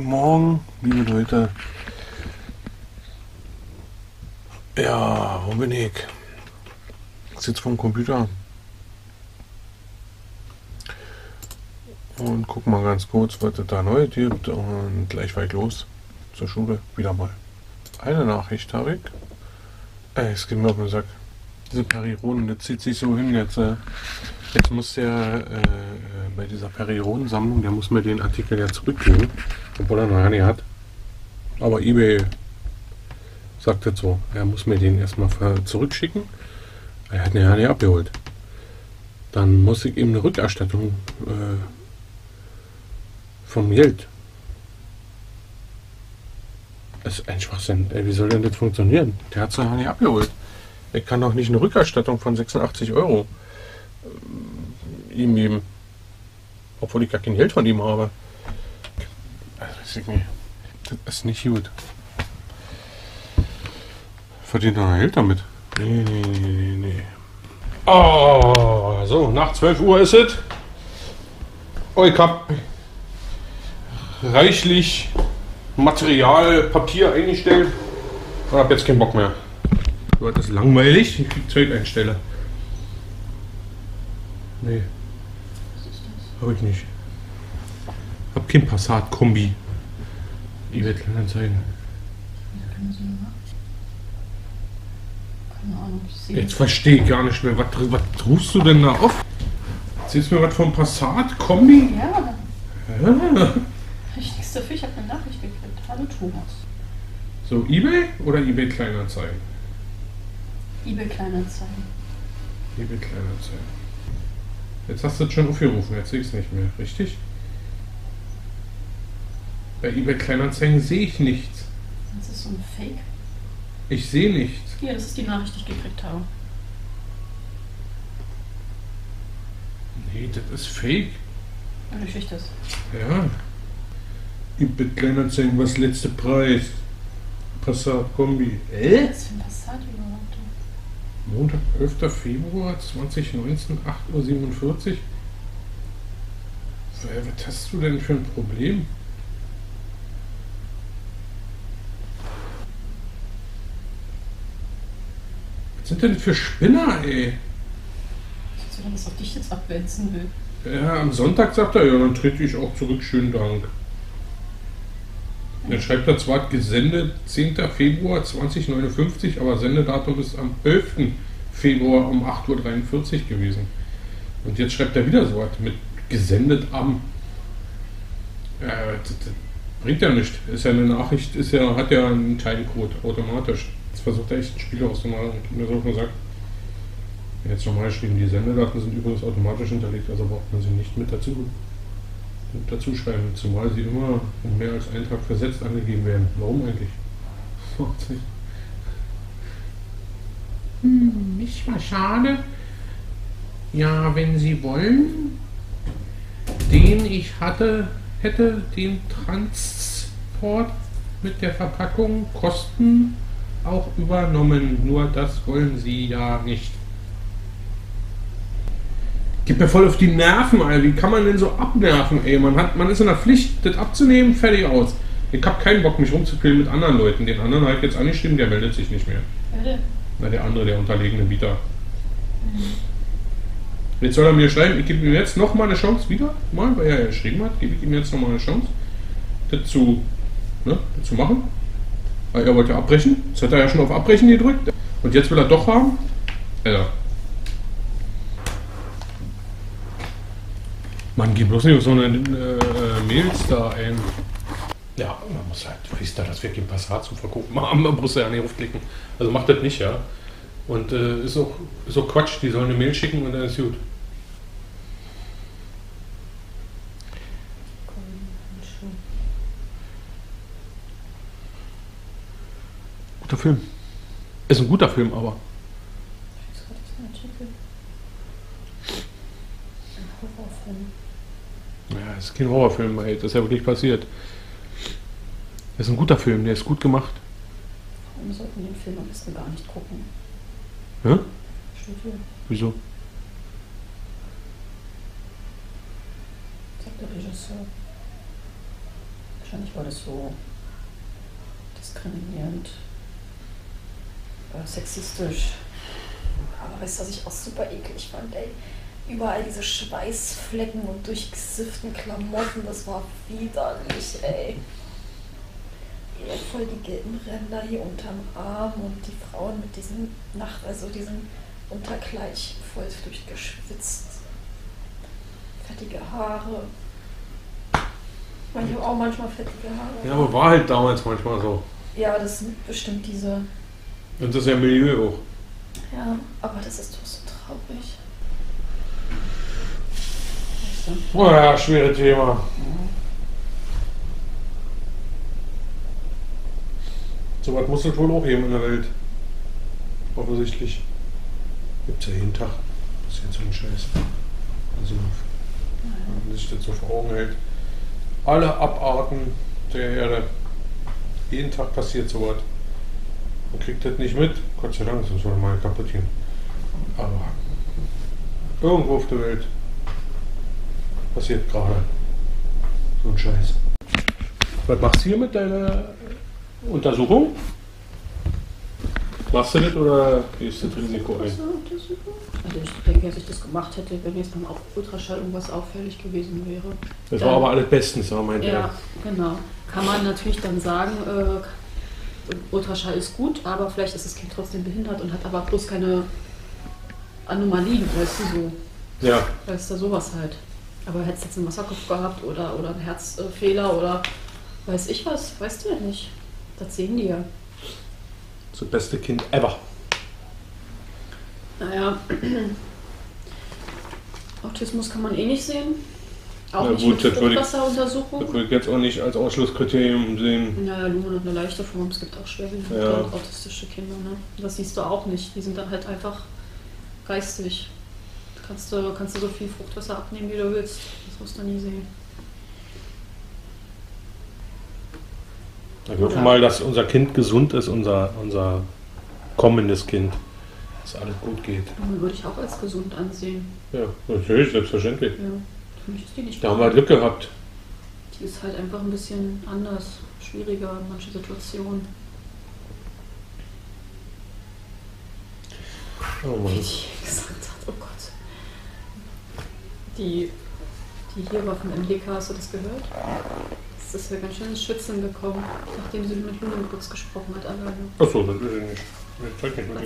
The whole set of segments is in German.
Guten Morgen, liebe Leute. Ja, wo bin ich? Ich sitze vom Computer. Und guck mal ganz kurz, was es da neu gibt. Und gleich ich los zur Schule. Wieder mal. Eine Nachricht habe ich. Ey, es geht mir auf den Sack. Diese Periroden, das zieht sich so hin jetzt. Äh, jetzt muss der äh, bei dieser Periodensammlung, der muss mir den Artikel ja zurückgeben, obwohl er noch nicht hat. Aber eBay sagt jetzt so, er muss mir den erstmal zurückschicken. Er hat ihn ja abgeholt. Dann muss ich ihm eine Rückerstattung äh, vom Geld. Das ist ein Schwachsinn. Ey, wie soll denn das funktionieren? Der hat es ja nicht abgeholt. Ich kann doch nicht eine Rückerstattung von 86 Euro ihm geben. Obwohl ich gar kein Geld von ihm habe. Also, weiß ich nicht. Das ist nicht gut. Verdient er Geld damit? Nee, nee, nee, nee. Oh, so, nach 12 Uhr ist es. Oh, ich hab reichlich Material, Papier eingestellt. Ich hab jetzt keinen Bock mehr. Das ist langweilig. Ich krieg Zeug einstelle. Nee. Habe ich nicht. Hab kein Passat-Kombi. Die wird Kleinanzeigen. Jetzt verstehe ich gar nicht mehr. Was, was rufst du denn da auf? Erzählst du mir was vom Passat-Kombi? Ja. Ja. Ich nichts dafür, ich habe eine Nachricht gekriegt. Hallo Thomas. So, Ebay oder Ebay Kleinanzeigen? eBay Kleinanzeigen. Ebay Kleinanzeigen. Jetzt hast du es schon aufgerufen, jetzt sehe ich es nicht mehr, richtig? Bei eBay Kleinanzeigen sehe ich nichts. Das ist so ein Fake. Ich sehe nichts. Hier, das ist die Nachricht, die ich gekriegt habe. Nee, das ist fake. Wie schlicht das? Ja. eBay Kleinanzeigen, was letzte Preis? Passat Kombi. Äh? Was für ein Passat überhaupt? Montag, 11. Februar 2019, 8.47 Uhr. Was hast du denn für ein Problem? Was sind denn für Spinner, ey? Was du denn das auf dich jetzt abwälzen will? Ja, am Sonntag sagt er, ja, dann trete ich auch zurück, schönen Dank. Dann schreibt er zwar gesendet 10. Februar 2059, aber Sendedatum ist am 11. Februar um 8.43 Uhr gewesen. Und jetzt schreibt er wieder so was mit gesendet am. Äh, das, das bringt ja nichts. Ist ja eine Nachricht, ist ja, hat ja einen Timecode automatisch. Jetzt versucht er echt ein Spiel auszumachen und mir so schon sagt. Jetzt nochmal geschrieben, die Sendedaten sind übrigens automatisch hinterlegt, also braucht man sie nicht mit dazu dazu schreiben, zumal sie immer um mehr als einen Tag versetzt angegeben werden. Warum eigentlich? Hm, nicht mal schade. Ja, wenn Sie wollen, den ich hatte, hätte den Transport mit der Verpackung Kosten auch übernommen. Nur das wollen Sie ja nicht. Geht mir voll auf die Nerven, Alter. Wie kann man denn so abnerven, ey? Man, hat, man ist in der Pflicht, das abzunehmen, fertig aus. Ich hab keinen Bock, mich rumzuquälen mit anderen Leuten. Den anderen halt jetzt angestimmt, der meldet sich nicht mehr. Wer denn? Na, der andere, der unterlegene Bieter. Jetzt soll er mir schreiben, ich gebe ihm jetzt nochmal eine Chance wieder, mal, weil er ja geschrieben hat, gebe ich ihm jetzt nochmal eine Chance, das zu, ne, das zu machen. Weil er wollte abbrechen. Jetzt hat er ja schon auf Abbrechen gedrückt. Und jetzt will er doch haben. Alter. Man geht bloß nicht auf so eine äh, Mails da ein. Ja, man muss halt, du weißt da, dass wir kein Passat zum Vergucken machen, man muss ja nicht aufklicken. Also macht das nicht, ja. Und äh, ist, auch, ist auch Quatsch, die sollen eine Mail schicken und dann ist gut. Guter Film. Ist ein guter Film, aber. Ja, das ist kein Horrorfilm, ey. das ist ja wirklich passiert. Das ist ein guter Film, der ist gut gemacht. Warum sollten wir den Film am besten gar nicht gucken? Hä? Steht hier. Wieso? Sagt der Regisseur. Wahrscheinlich war das so diskriminierend, sexistisch. Aber weißt du, was ich auch super eklig fand, ey? Überall diese Schweißflecken und durchgesifften Klamotten, das war widerlich, ey. Voll die gelben Ränder hier unterm Arm und die Frauen mit diesem Nacht, also diesem Unterkleid voll durchgeschwitzt. Fettige Haare. Ich habe auch manchmal fettige Haare. Ja, aber war halt damals manchmal so. Ja, das sind bestimmt diese. Und das ist ja Milieu auch. Ja, aber das ist doch so traurig. Du? Oh ja, schwere Thema. So was muss es wohl auch geben in der Welt. Offensichtlich. Gibt's ja jeden Tag. Passiert so ein Scheiß. Also, wenn man sich das so vor Augen hält. Alle Abarten der Erde. Jeden Tag passiert sowas. Man kriegt das nicht mit. Gott sei Dank, sonst würde mal kaputt gehen. Aber irgendwo auf der Welt passiert gerade so ein Scheiß. Was machst du hier mit deiner Untersuchung? Machst du das oder gehst du das Risiko ein? Also ich denke, dass ich das gemacht hätte, wenn jetzt beim Ultraschall irgendwas auffällig gewesen wäre. Das war aber alles bestens, war mein Ja, genau. Kann man natürlich dann sagen, äh, Ultraschall ist gut, aber vielleicht ist das Kind trotzdem behindert und hat aber bloß keine Anomalien, weißt du, so. Ja, Weißt du, sowas halt. Aber hättest jetzt einen Wasserkopf gehabt oder, oder einen Herzfehler oder weiß ich was, weißt du ja nicht. Das sehen die ja. das beste Kind ever. Naja, Autismus kann man eh nicht sehen. Auch Na nicht gut, mit das würde ich-. Das würde ich jetzt auch nicht als Ausschlusskriterium sehen. Naja, Lumen hat eine leichte Form, es gibt auch schwere Ja. autistische Kinder. Ne? Das siehst du auch nicht. Die sind dann halt einfach geistig. Kannst du, kannst du so viel Fruchtwasser abnehmen, wie du willst. Das wirst du nie sehen. Wir hoffen mal, dass unser Kind gesund ist, unser, unser kommendes Kind. Dass alles gut geht. Lumen würde ich auch als gesund ansehen. Ja, natürlich, selbstverständlich. Ja. Für mich ist die nicht Da haben wir Glück gehabt. Die ist halt einfach ein bisschen anders, schwieriger in manchen Situationen. Oh Wie Mann. gesagt hat, oh Gott. Die, die hier war vom MDK, hast du das gehört? Das ist ja ganz schön ins Schwitzen gekommen, nachdem sie mit Lumen kurz gesprochen hat. Achso, das will ich nicht.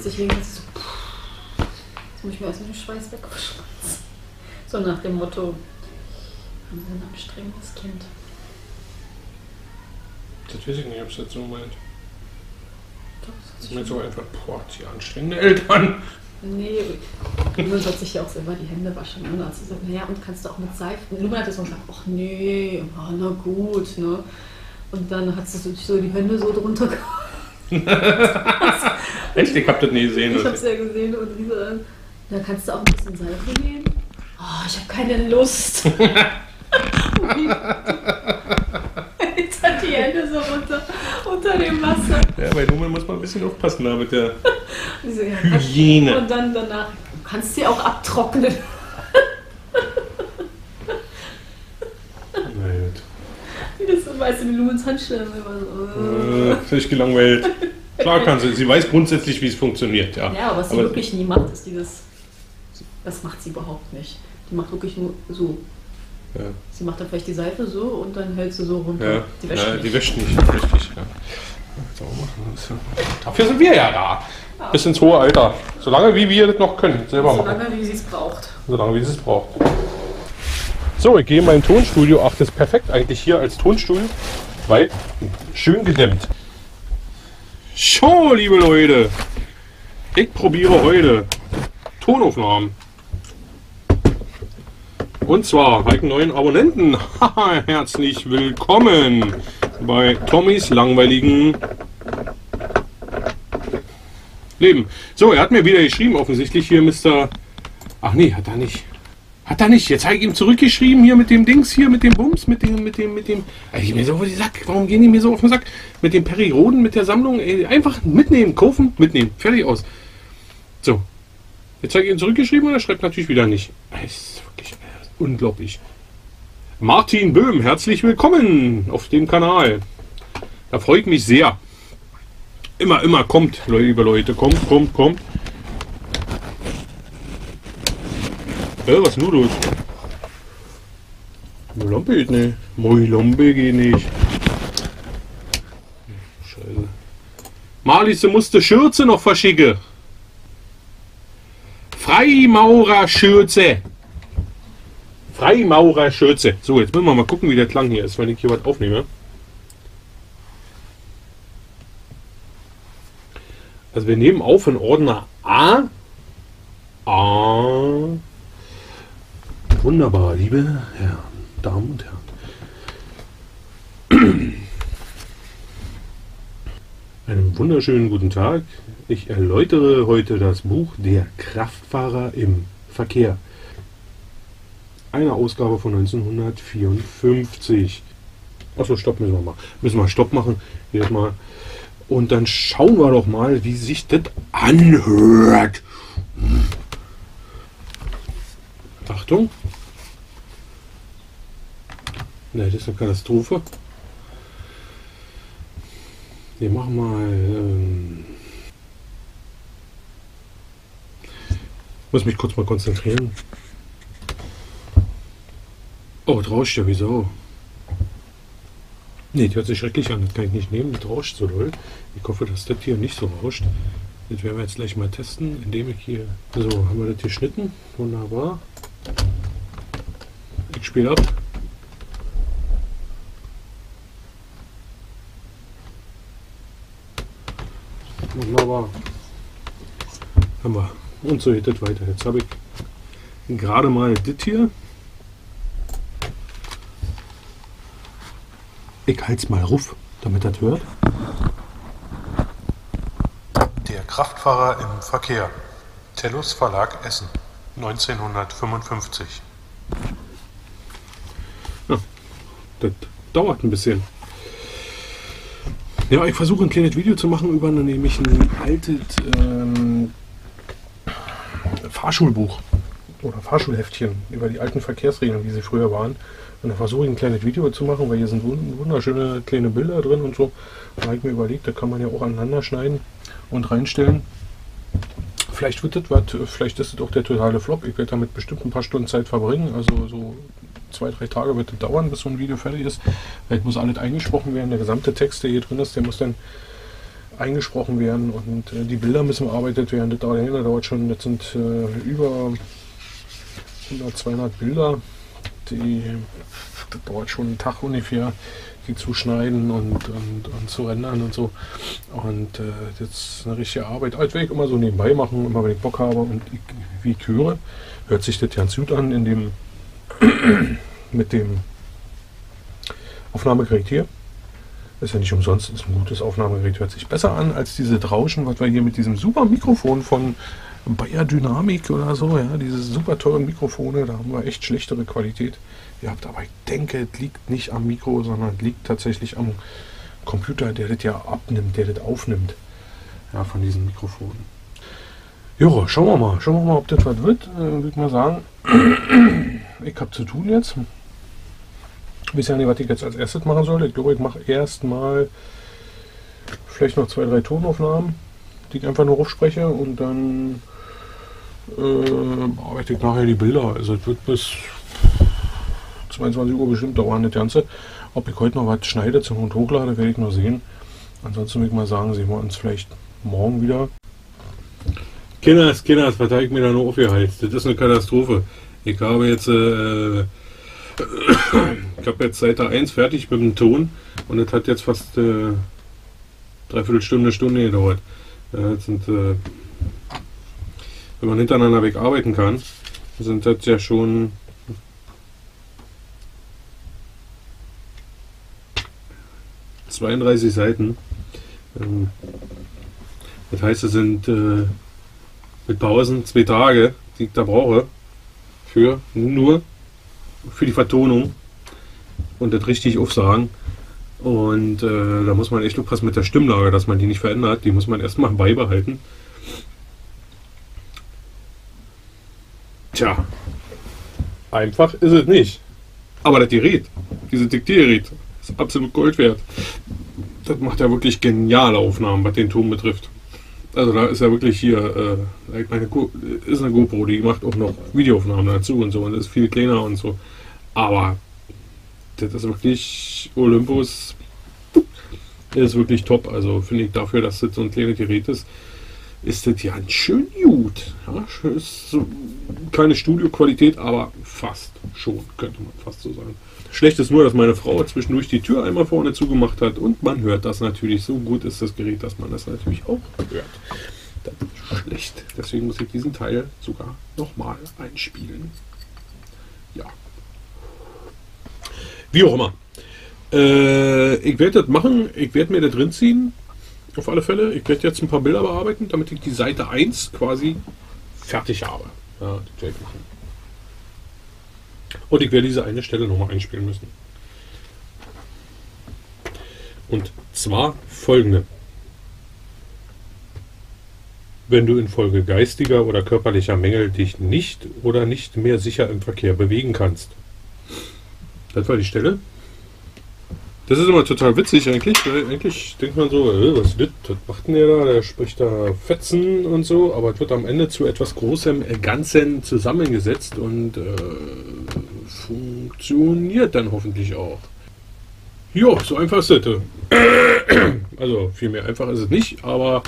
Das wegen so, jetzt muss ich mir erstmal den Schweiß wegwaschen. So nach dem Motto, haben sie ein anstrengendes Kind. Das weiß ich nicht, ob es jetzt so meint. Das Ich meine so einfach, boah, die anstrengende Eltern. Nee, Lumen sollte sich ja auch selber die Hände waschen. Und dann hat sie gesagt, naja, und kannst du auch mit Seife. Und Lumen hat jetzt mal gesagt, ach nee, ah, na gut, ne? Und dann hat sie so, so die Hände so drunter. Echt, ich hab das nie gesehen. Ich hab's ja gesehen und diese, da kannst du auch ein bisschen Seife nehmen. Oh, ich habe keine Lust. Die- die Hände so runter unter dem Wasser. Ja, bei Nummern muss man ein bisschen aufpassen da mit der die Hygiene. Und dann danach, du kannst sie auch abtrocknen. Na gut. Wie das so weißt du, wie Lumens Handschellen immer so. Äh, völlig gelangweilt. Klar kann sie. Sie weiß grundsätzlich, wie es funktioniert, ja. Ja, aber was sie Aber- wirklich nie macht, ist dieses. Das macht sie überhaupt nicht. Die macht wirklich nur so. Ja, Sie macht dann vielleicht die Seife so und dann hält sie so runter. ja. Die wäscht ja, nicht. die wäscht nicht. Richtig, ja. So, machen ja. Dafür sind wir ja da. Bis ins hohe Alter. Solange wie wir das noch können. Selber machen. Solange wie sie es braucht. Solange wie sie es braucht. So, ich gehe in mein Tonstudio. Ach, das ist perfekt eigentlich hier als Tonstudio, weil schön gedämmt. So, liebe Leute, ich probiere heute Tonaufnahmen. Und zwar einen neuen Abonnenten. Herzlich willkommen bei Tommys langweiligen Leben. So, er hat mir wieder geschrieben, offensichtlich hier Mr. Ach nee, hat er nicht. Hat er nicht. Jetzt habe ich ihm zurückgeschrieben hier mit dem Dings hier, mit dem Bums, mit dem, mit dem, mit dem. Ich mir so auf den Sack. Warum gehen die mir so auf den Sack? Mit dem Periroden, mit der Sammlung. Ey, einfach mitnehmen, kaufen, mitnehmen. Fertig aus. So. Jetzt habe ich ihm zurückgeschrieben und er schreibt natürlich wieder nicht. Ey, Das ist wirklich äh, unglaublich. Martin Böhm, herzlich willkommen auf dem Kanal. Da freue ich mich sehr. Immer, immer kommt, liebe Leute, kommt, kommt, kommt. Äh, was nur los? Meine Lampe geht nicht. Meine Lampe geht nicht. Scheiße. Marlies, du musst die Schürze noch verschicken. Freimaurerschürze. Freimaurerschürze. So, jetzt müssen wir mal gucken, wie der Klang hier ist, wenn ich hier was aufnehme. Also wir nehmen auf in Ordner A. A. Wunderbar, liebe Herren, Damen und Herren. Einen wunderschönen guten Tag. Ich erläutere heute das Buch Der Kraftfahrer im Verkehr. Eine Ausgabe von 1954. Achso, Stopp müssen wir mal. Müssen wir Stopp machen. Jedes Mal. Und dann schauen wir doch mal, wie sich das anhört. Achtung. Ne, das ist eine Katastrophe. Wir machen mal. Ähm muss mich kurz mal konzentrieren. Oh, das rauscht ja wieso? Ne, die hört sich schrecklich an. Das kann ich nicht nehmen. Das rauscht so doll. Ich hoffe, dass das hier nicht so rauscht. Das werden wir jetzt gleich mal testen, indem ich hier. So, haben wir das hier geschnitten. Wunderbar. Ich spiele ab. Wunderbar. Haben wir. Und so geht das weiter. Jetzt habe ich gerade mal das hier. Ich halte es mal ruf, damit das hört. Der Kraftfahrer im Verkehr. Tellus Verlag Essen. 1955. Ja, das dauert ein bisschen. Ja, ich versuche ein kleines Video zu machen über nämlich ein altes ähm, Fahrschulbuch oder Fahrschulheftchen über die alten Verkehrsregeln, wie sie früher waren. Und da versuche ich ein kleines Video zu machen, weil hier sind wunderschöne kleine Bilder drin und so. Da habe ich mir überlegt, da kann man ja auch aneinander schneiden und reinstellen. Vielleicht wird das was, vielleicht ist das auch der totale Flop. Ich werde damit bestimmt ein paar Stunden Zeit verbringen. Also so zwei, drei Tage wird es dauern, bis so ein Video fertig ist. Vielleicht muss alles eingesprochen werden. Der gesamte Text, der hier drin ist, der muss dann eingesprochen werden und äh, die Bilder müssen bearbeitet werden. Das dauert, das dauert schon, das sind äh, über 100, 200 Bilder. Die, das dauert schon einen Tag ungefähr, die zu schneiden und, und, und zu rendern und so. Und äh, das ist eine richtige Arbeit. Das werde ich immer so nebenbei machen, immer wenn ich Bock habe und ich, wie ich höre, hört sich das ganz gut an in dem mit dem Aufnahmegerät hier. Ist ja nicht umsonst, ist ein gutes Aufnahmegerät, hört sich besser an als diese Rauschen, was wir hier mit diesem super Mikrofon von Bayer Dynamik oder so, ja, diese super teuren Mikrofone, da haben wir echt schlechtere Qualität gehabt. Aber ich denke, es liegt nicht am Mikro, sondern liegt tatsächlich am Computer, der das ja abnimmt, der das aufnimmt. Ja, von diesen Mikrofonen. Jo, schauen wir mal. Schauen wir mal, ob das was wird. Äh, Würde mal sagen. ich habe zu tun jetzt. Ich weiß ja nicht, was ich jetzt als erstes machen soll. Ich glaube, ich mache erstmal vielleicht noch zwei, drei Tonaufnahmen, die ich einfach nur aufspreche und dann äh, bearbeite ich nachher die Bilder. Also es wird bis 22 Uhr bestimmt dauern, das Ganze. Ob ich heute noch was schneide zum Hund hochlade, werde ich noch sehen. Ansonsten würde ich mal sagen, sehen wir uns vielleicht morgen wieder. Kinders, Kinders, was habe ich mir da nur aufgeheizt? Das ist eine Katastrophe. Ich habe jetzt, äh, ich habe jetzt Seite 1 fertig mit dem Ton und es hat jetzt fast äh, dreiviertel Stunde, Stunde gedauert. Ja, sind, äh, wenn man hintereinander weg arbeiten kann, sind das ja schon ...32 Seiten. Ähm, das heißt, es sind äh, mit Pausen zwei Tage, die ich da brauche, für nur für die Vertonung und das richtig aufsagen. Und äh, da muss man echt aufpassen mit der Stimmlage, dass man die nicht verändert. Die muss man erstmal beibehalten. Tja, einfach ist es nicht. Aber das Gerät, dieses Diktiergerät, ist absolut Gold wert. Das macht ja wirklich geniale Aufnahmen, was den Ton betrifft. Also da ist ja wirklich hier, äh, ich meine, ist eine GoPro, die macht auch noch Videoaufnahmen dazu und so und ist viel kleiner und so. Aber das ist wirklich Olympus, ist wirklich top. Also finde ich dafür, dass das so ein kleines Gerät ist, ist das ja schön gut. Ja, ist so keine Studioqualität, aber fast schon, könnte man fast so sagen. Schlecht ist nur, dass meine Frau zwischendurch die Tür einmal vorne zugemacht hat und man hört das natürlich. So gut ist das Gerät, dass man das natürlich auch hört. Das ist schlecht. Deswegen muss ich diesen Teil sogar nochmal einspielen. Ja. Wie auch immer. Äh, ich werde das machen. Ich werde mir da drin ziehen. Auf alle Fälle. Ich werde jetzt ein paar Bilder bearbeiten, damit ich die Seite 1 quasi fertig habe. Ja, das werde machen. Und ich werde diese eine Stelle nochmal einspielen müssen. Und zwar folgende. Wenn du infolge geistiger oder körperlicher Mängel dich nicht oder nicht mehr sicher im Verkehr bewegen kannst. Das war die Stelle. Das ist immer total witzig eigentlich, weil eigentlich denkt man so, äh, was ist das? Macht denn der da? Der spricht da Fetzen und so, aber es wird am Ende zu etwas Großem äh, Ganzen zusammengesetzt und äh, funktioniert dann hoffentlich auch. Jo, so einfach ist das. Also viel mehr einfach ist es nicht, aber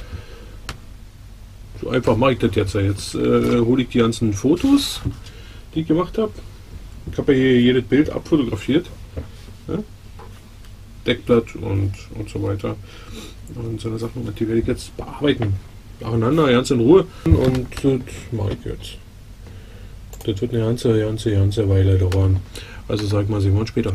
so einfach mache ich das jetzt. Jetzt äh, hole ich die ganzen Fotos, die ich gemacht habe. Ich habe ja hier jedes Bild abfotografiert. Ja? Deckblatt und, und so weiter. Und so eine Sachen, und die werde ich jetzt bearbeiten. Nacheinander, ganz in Ruhe. Und das mache ich jetzt. Das wird eine ganze, ganze, ganze Weile dauern. Also sag mal, sehen wir uns später.